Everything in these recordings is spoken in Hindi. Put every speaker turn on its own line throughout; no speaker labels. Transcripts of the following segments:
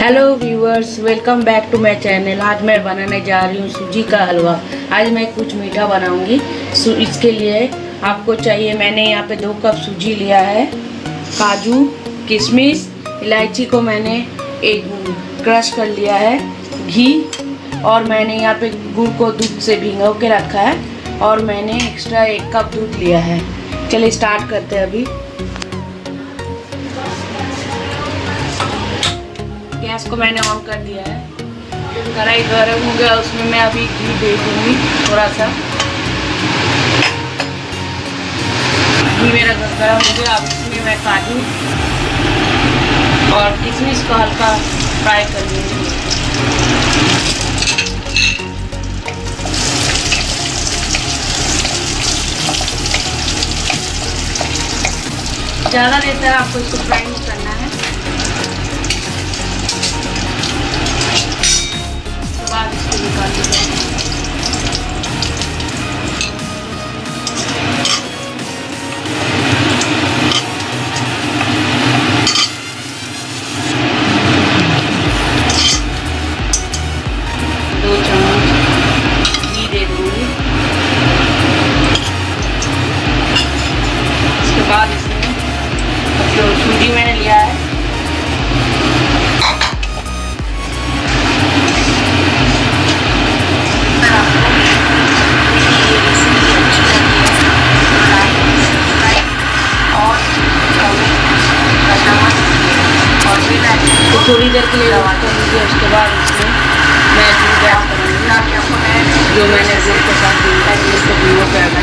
Hello viewers welcome back to my channel आज मैं बनाने जा रही हूँ सूजी का हलवा। आज मैं कुछ मीठा बनाऊँगी। इसके लिए आपको चाहिए, मैंने यहाँ पे दो कप सूजी लिया है। काजू, किशमिश, इलायची को मैंने एक क्रश कर लिया है, घी, और मैंने यहाँ पे गुड़ को दूध से भिगो के रखा है, और मैंने एक्स्ट्रा एक कप दूध लिया है। चलिए स्टार्ट करते हैं अभी। गैस को मैंने ऑन कर दिया है। कढ़ाई गर्म हो गया, उसमें मैं अभी घी दे दूँगी थोड़ा सा घी मेरा गर्म हो गया, अब इसमें मैं काजू और किशमिश को हल्का फ्राई कर लूँगी। ज़्यादा देर तक आपको इसको फ्राई नहीं करना है। बाद इसको निकाल थोड़ी देर के लिए कर लीजिए उसके बाद इसमें मैं दूध ऐड करूँगी जो मैंने गुड़ के साथ दूध का इसको भिगो के रखा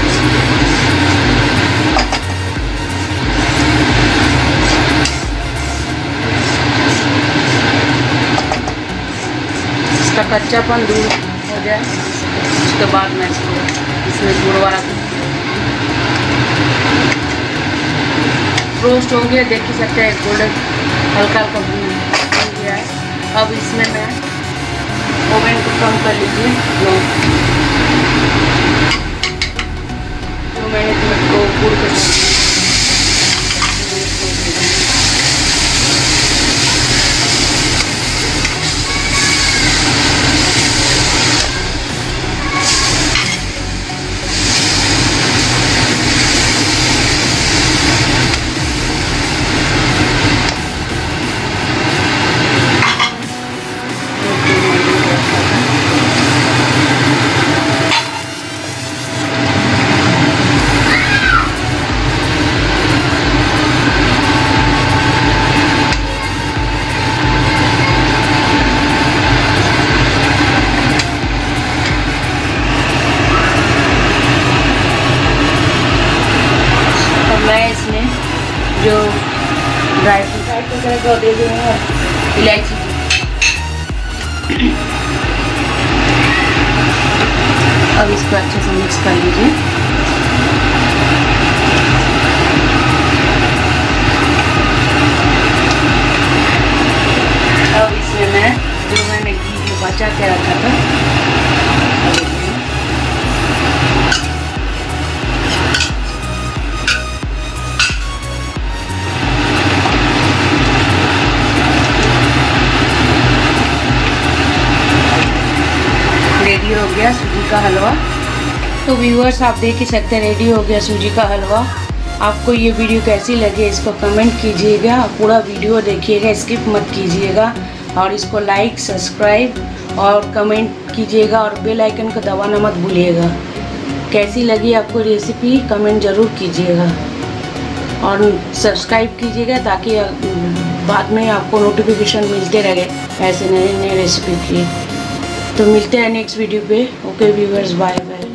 इसका कच्चापन दूर हो जाए, उसके बाद मैं इसको इसमें गुड़ वाला रोस्ट हो गया देख ही सकते हैं गोल्डन हल्का हल्का भून अब इसमें मैं ओवन को कम कर लीजिए। इलायची अब इसको अच्छे से मिक्स कर लीजिए सूजी का हलवा। तो व्यूअर्स आप देख ही सकते हैं रेडी हो गया सूजी का हलवा। आपको ये वीडियो कैसी लगी, इसको कमेंट कीजिएगा, पूरा वीडियो देखिएगा स्किप मत कीजिएगा। और इसको लाइक सब्सक्राइब और कमेंट कीजिएगा और बेल आइकन को दबाना मत भूलिएगा। कैसी लगी आपको रेसिपी कमेंट ज़रूर कीजिएगा। और सब्सक्राइब कीजिएगा ताकि बाद में आपको नोटिफिकेशन मिलते रहे ऐसे नए नए रेसिपी की। तो मिलते हैं नेक्स्ट वीडियो पे। Okay viewers bye bye